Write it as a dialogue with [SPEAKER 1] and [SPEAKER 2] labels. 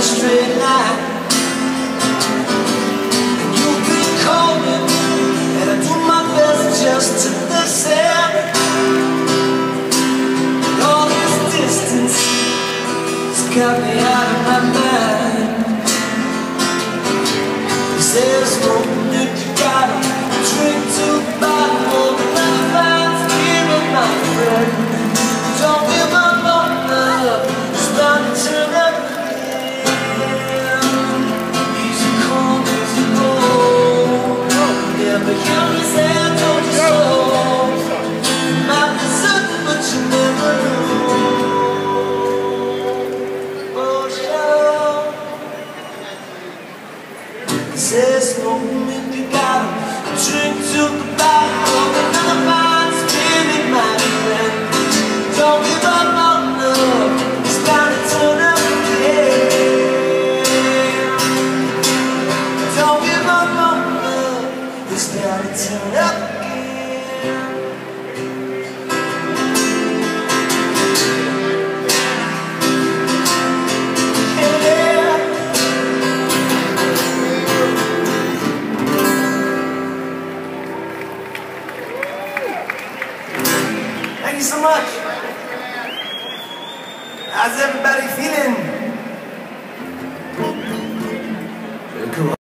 [SPEAKER 1] straight line And you've been calling And I do my best just to listen all this distance Has got me out of my mind. Oh, you Says no got drink to the bottom Another fine spirit, my friend Don't give up on love. It's time to turn up again Don't give up on love It's time to turn up Thank you so much. How's everybody feeling?